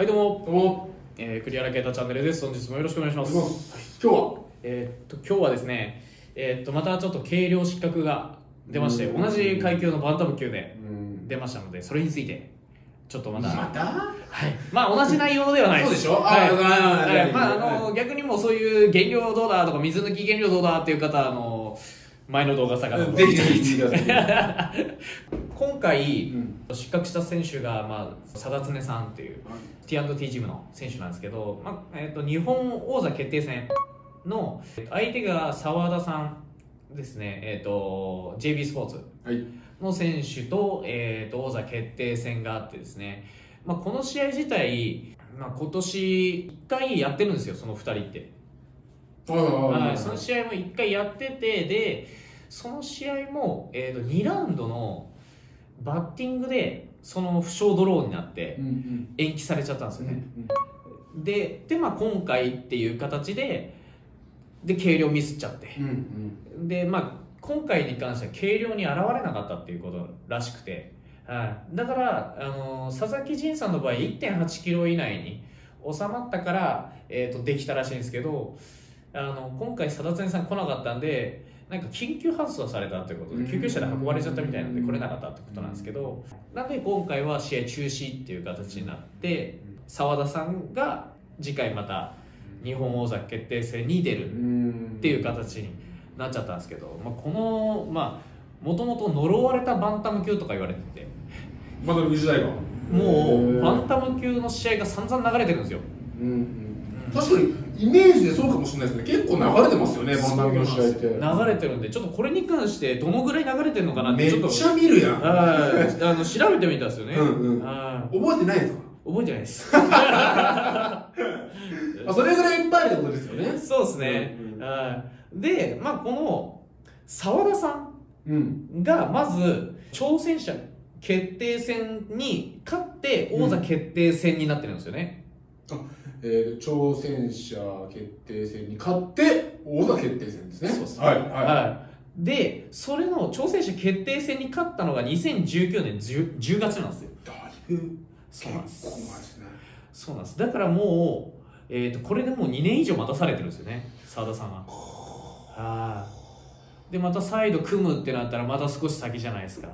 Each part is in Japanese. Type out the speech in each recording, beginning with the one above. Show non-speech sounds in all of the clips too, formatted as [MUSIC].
はいどうも、どうも、えー、栗原啓太チャンネルです。本日もよろしくお願いします。お願い今日は？えーっと今日はですねえーっとまたちょっと軽量失格が出ましてうん。同じ階級のバンタム級でうん。出ましたのでそれについてちょっとまた。また？はい。まあ同じ内容ではないです。そうでしょ？はい。はい。まああはの逆にもうそういう原料どうだとか水抜き原料どうだっていう方あの前の動画探ぜひぜひ。見てください今回うん失格した選手が、まあ、佐田常さんっていう T&T ジムの選手なんですけど、まあえー、と日本王座決定戦の相手が澤田さんですね、えー、と JB スポーツはい。の選手と,、えー、と王座決定戦があってですね、まあ、この試合自体、まあ、今年1回やってるんですよその2人って。はい、その試合も1回やっててでその試合も、えー、と2ラウンドのバッティングでその負傷ドローになってうんうん。延期されちゃったんですうんよね、でで、まあ、今回っていう形でで軽量ミスっちゃって。うんうん。で、まあ、今回に関しては軽量に現れなかったっていうことらしくて、はい、だからあの佐々木仁さんの場合1 8キロ以内に収まったから、えー、とできたらしいんですけどあの今回佐田常さん来なかったんでなんか緊急搬送されたということで救急車で運ばれちゃったみたいなので来れなかったってことなんですけどなんで今回は試合中止っていう形になって澤田さんが次回また日本王座決定戦に出るうんっていう形になっちゃったんですけど、まあ、このまあもともと呪われたバンタム級とか言われててまだ時代が。もうバンタム級の試合が散々流れてるんですよ。うんうん。確かにイメージでそうかもしれないですね。結構流れてますよねバンダムの試合って流れてるんでちょっとこれに関してどのぐらい流れてるのかなってちょっとめっちゃ見るやん。はい。あの調べてみたんですよね。うんうん。はい。覚えてないですか？覚えてないです。[LAUGHS] あそれぐらいいっぱいあるってことですよね。そうですね、うんでまあこの澤田さんうん。がまず挑戦者決定戦に勝って王座決定戦になってるんですよね、えー、挑戦者決定戦に勝って王座決定戦ですね。そうですはいはい、はい、でそれの挑戦者決定戦に勝ったのが2019年 10, 10月なんですよ。だいぶそうなんです。結構前ですね。そうなんです。だからもう、えー、とこれでもう2年以上待たされてるんですよね。澤田さんがはい。でまた再度組むってなったらまた少し先じゃないですか。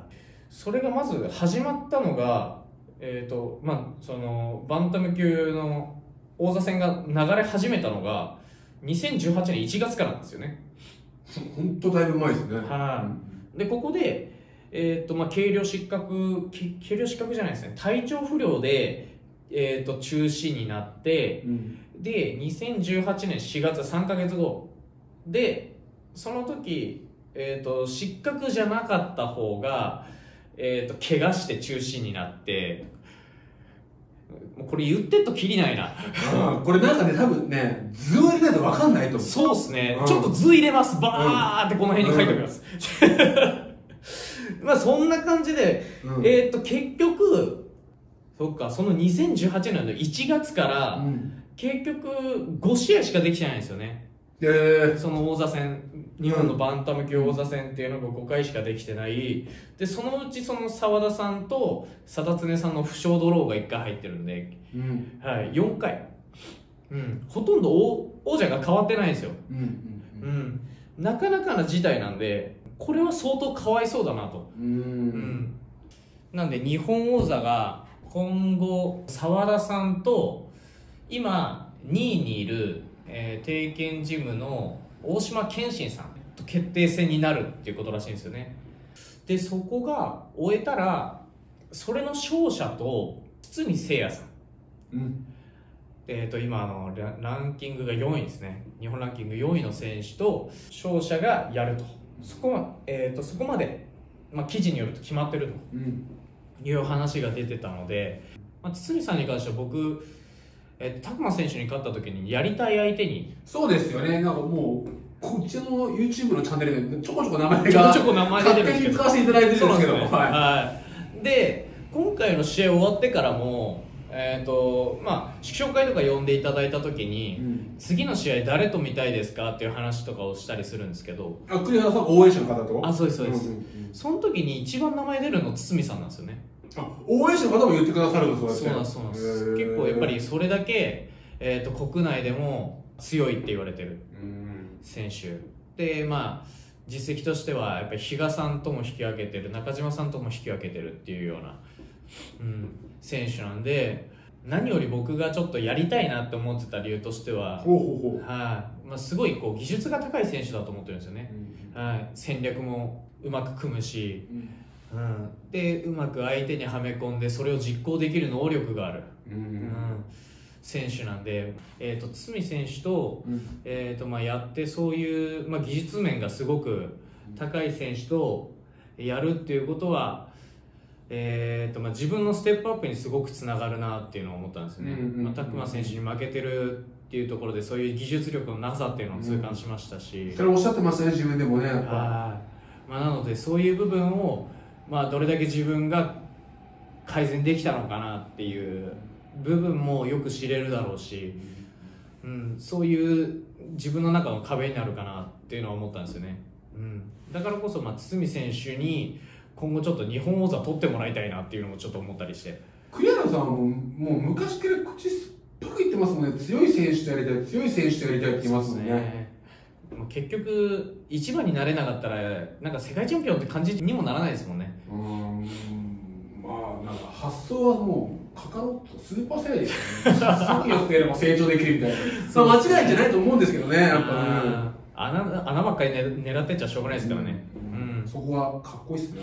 それがまず始まったのがえっ、とまあそのバンタム級の王座戦が流れ始めたのが2018年1月からなんですよね。本当だいぶ前ですね。はい。でここで、えーとまあ、軽量失格き軽量失格じゃないですね。体調不良で、えー、と中止になってうん。で2018年4月3か月後でその時、えー、と失格じゃなかった方が、えー、と怪我して中止になってもうこれ言ってっときりないな。あーこれなんかね多分ね図を入れないと分かんないと思う。そうですね、うん。ちょっと図入れます。バーってこの辺に書いておきます、[LAUGHS] まあそんな感じでうん。えーっと結局そっかその2018年の1月からうん。結局5試合しかできてないんですよね。えー。その王座戦日本のバンタム級王座戦っていうのが5回しかできてない。でそのうちその澤田さんと佐田常さんの負傷ドローが1回入ってるんで、うん。はい、4回、うん、ほとんど王王者が変わってないんですよ、うんううん。ん、なかなかな事態なんでこれは相当かわいそうだなと。うん。うん、なんで日本王座が今後澤田さんと今2位にいる、えー、定見ジムの大島健信さんと決定戦になるっていうことらしいんですよね。でそこが終えたらそれの勝者と堤誠也さん。うん。えー、と今あのラランキングが4位ですね。日本ランキング4位の選手と勝者がやると。そこ,、はえー、とそこまで、まあ、記事によると決まってるうん。という話が出てたので、まあ、堤さんに関しては僕、えー、拓磨選手に勝った時にやりたい相手に。そうですよね。なんかもうこっちの YouTube のチャンネルでちょこちょこ名前がちょこちょこ名前勝手に使わせていただいてるんですけど。そうなんですね。はい。はい、で今回の試合終わってからも、えーとまあ、祝勝会とか呼んでいただいた時に、うん。次の試合誰と見たいですかっていう話とかをしたりするんですけど。あ栗原さん応援者の方と？あそうですそうです、んんその時に一番名前出るの堤さんなんですよね。あ応援者の方も言ってくださるのそうそうなんですそうなんです。結構やっぱりそれだけ、えー、と国内でも強いって言われてるうん。選手。でまあ実績としてはやっぱり比嘉さんとも引き分けてる中島さんとも引き分けてるっていうような、うん、選手なんで何より僕がちょっとやりたいなって思ってた理由としては、はい。まあ、すごいこう技術が高い選手だと思ってるんですよね、はい、戦略もうまく組むし、うん、でうまく相手にはめ込んでそれを実行できる能力がある、うん。うん、選手なんで、えー、と堤選手と,、うん。えーとまあ、やってそういう、まあ、技術面がすごく高い選手とやるっていうことは、えーとまあ、自分のステップアップにすごくつながるなっていうのを思ったんですよね、うんうんうん。まあ、拓磨選手に負けてるっていうところでそういう技術力のなさっていうのを痛感しましたし、それおっしゃってましたね自分でもねやっぱ。はい。まあ、なのでそういう部分を、まあ、どれだけ自分が改善できたのかなっていう部分もよく知れるだろうし、うん、そういう自分の中の壁になるかなっていうのは思ったんですよね、うん、だからこそ、まあ、堤選手に今後ちょっと日本王座取ってもらいたいなっていうのもちょっと思ったりして。栗原さんももう昔から口酸っぱく言ってますもんね。強い選手とやりたい強い選手とやりたいって言いますもんねでも結局一番になれなかったらなんか世界チャンピオンって感じにもならないですもんね。うーんまあなんか発想はもうカカロットスーパーサイヤですよね。先を捨てれば成長できるみたいな。[LAUGHS] まあ間違いじゃないと思うんですけどねやっぱ穴穴ばっかり、ね、狙ってっちゃしょうがないですからね、うん。そこはかっこいいっすね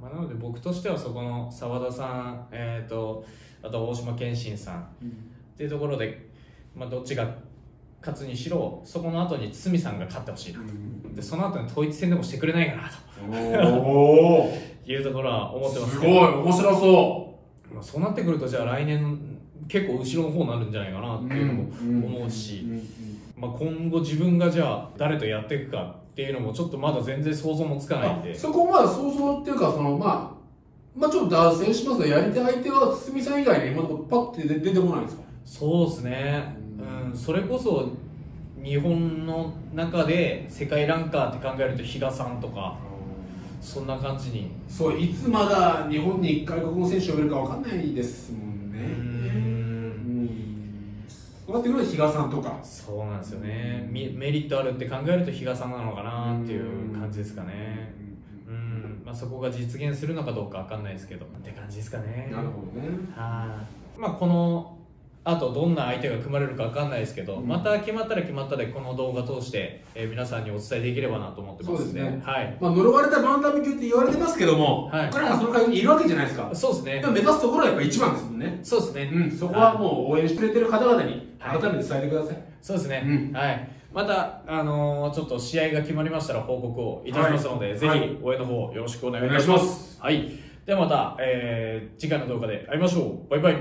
まあ、なので僕としてはそこの澤田さん、えー、とあと大島健信さん。っていうところで、まあ、どっちが勝つにしろそこの後に堤さんが勝ってほしいなでその後に統一戦でもしてくれないかなおおと [LAUGHS] いうところは思ってますすけど。ごい。面白そまあ、そうなってくるとじゃあ来年結構後ろの方になるんじゃないかなっうていうのも思うし、まあ、今後自分がじゃあ誰とやっていくかっていうのもちょっとまだ全然想像もつかないんで。あそこまあ想像っていうかそのまあまあちょっと脱線しますがやりたい相手は堤さん以外に今のところパッて出出てこないんですか？そうですね、うん、それこそ日本の中で世界ランカーって考えると比嘉さんとかそんな感じに。そういつまだ日本に外国の選手呼べるかわかんないですもんね。うん。ん。そうなってくると比嘉さんとか。そうなんですよね。みメリットあるって考えると比嘉さんなのかなっていう感じですかね。うん、まあ、そこが実現するのかどうかわかんないですけど。って感じですかね。なるほどね。はい。まあこのあとどんな相手が組まれるかわかんないですけど、うん。また決まったら決まったでこの動画通して、えー皆さんにお伝えできればなと思ってますんでね。はい。まあ呪われたバンダム級って言われてますけどもはい。彼らがその会にいるわけじゃないですか。そうですね。でも目指すところはやっぱ一番ですもんね。そうですね、うん。そこはもう応援してくれてる方々にはい。改めて伝えてください。そうですね、うん。はい。また、あのーちょっと試合が決まりましたら報告をいたしますので、ぜはい。はいひ応援の方よろしくお願いいたします。はい。ではまた、えー次回の動画で会いましょう。バイバイ